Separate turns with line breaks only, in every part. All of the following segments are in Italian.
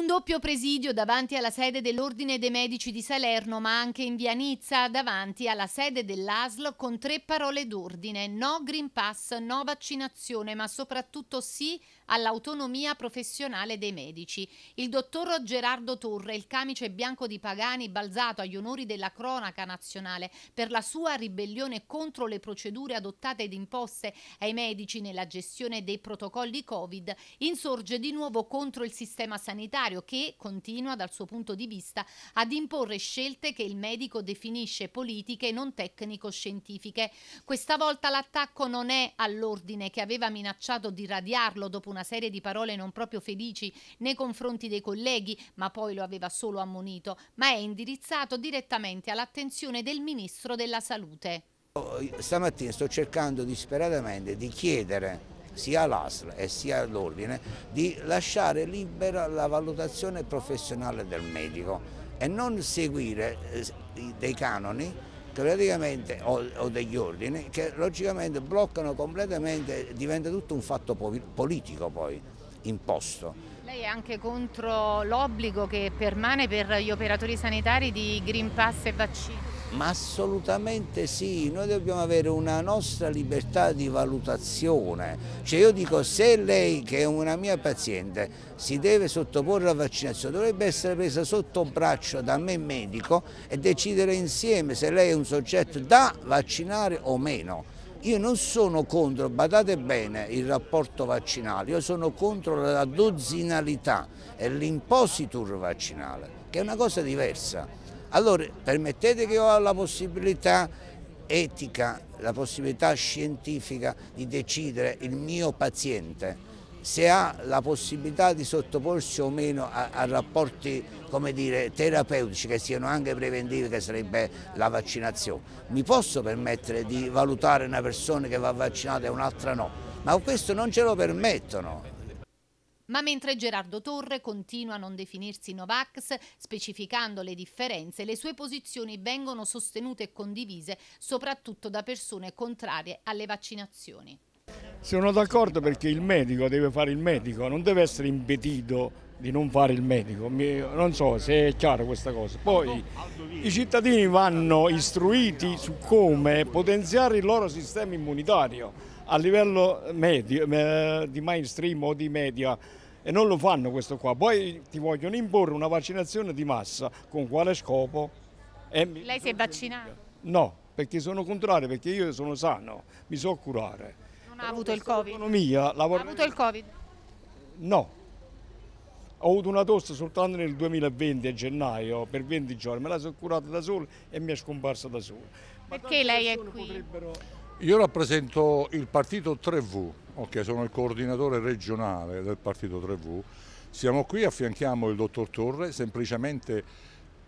Un doppio presidio davanti alla sede dell'Ordine dei Medici di Salerno, ma anche in via Nizza, davanti alla sede dell'ASL, con tre parole d'ordine: no Green Pass, no vaccinazione, ma soprattutto sì all'autonomia professionale dei medici. Il dottor Gerardo Torre, il camice bianco di Pagani, balzato agli onori della cronaca nazionale per la sua ribellione contro le procedure adottate ed imposte ai medici nella gestione dei protocolli Covid, insorge di nuovo contro il sistema sanitario che continua dal suo punto di vista ad imporre scelte che il medico definisce politiche non tecnico-scientifiche. Questa volta l'attacco non è all'ordine che aveva minacciato di radiarlo dopo una serie di parole non proprio felici nei confronti dei colleghi, ma poi lo aveva solo ammonito, ma è indirizzato direttamente all'attenzione del Ministro della Salute.
Stamattina sto cercando disperatamente di chiedere sia all'ASL e sia all'ordine di lasciare libera la valutazione professionale del medico e non seguire eh, dei canoni o, o, degli ordini che logicamente bloccano completamente, diventa tutto un fatto politico poi, imposto.
Lei è anche contro l'obbligo che permane per gli operatori sanitari di Green Pass e vaccini?
Ma assolutamente sì, noi dobbiamo avere una nostra libertà di valutazione. Cioè io dico se lei che è una mia paziente si deve sottoporre alla vaccinazione dovrebbe essere presa sotto braccio da me medico e decidere insieme se lei è un soggetto da vaccinare o meno. Io non sono contro, badate bene, il rapporto vaccinale, io sono contro la dozzinalità e l'impositur vaccinale, che è una cosa diversa. Allora permettete che io ho la possibilità etica, la possibilità scientifica di decidere il mio paziente se ha la possibilità di sottoporsi o meno a, a rapporti dire, terapeutici che siano anche preventivi, che sarebbe la vaccinazione. Mi posso permettere di valutare una persona che va vaccinata e un'altra no, ma questo non ce lo permettono.
Ma mentre Gerardo Torre continua a non definirsi Novax, specificando le differenze, le sue posizioni vengono sostenute e condivise soprattutto da persone contrarie alle vaccinazioni.
Sono d'accordo perché il medico deve fare il medico, non deve essere impedito di non fare il medico. Non so se è chiaro questa cosa. Poi i cittadini vanno istruiti su come potenziare il loro sistema immunitario a livello medio, eh, di mainstream o di media e non lo fanno questo qua. Poi ti vogliono imporre una vaccinazione di massa, con quale scopo?
E Lei si è vaccinato?
No, perché sono contrario, perché io sono sano, mi so curare.
Non ha avuto il Covid?
Economia, lavoro...
Ha avuto il Covid?
No. Ho avuto una tosse soltanto nel 2020 a gennaio per 20 giorni, me la sono curata da solo e mi è scomparsa da solo.
Perché lei è qui? Potrebbero...
Io rappresento il partito 3V, ok, sono il coordinatore regionale del partito 3V. Siamo qui, affianchiamo il dottor Torre semplicemente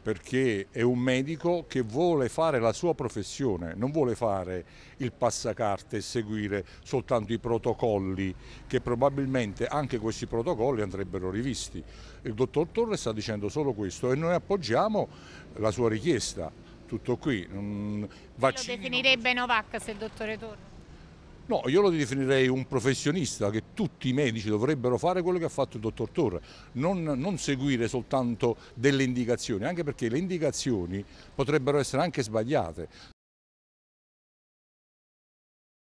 perché è un medico che vuole fare la sua professione, non vuole fare il passacarte e seguire soltanto i protocolli che probabilmente anche questi protocolli andrebbero rivisti. Il dottor Torre sta dicendo solo questo e noi appoggiamo la sua richiesta tutto qui.
Non... Vaccini, lo definirebbe non... Novax il dottore Torre?
No, io lo definirei un professionista che tutti i medici dovrebbero fare quello che ha fatto il dottor Torre, non, non, seguire soltanto delle indicazioni, anche perché le indicazioni potrebbero essere anche sbagliate.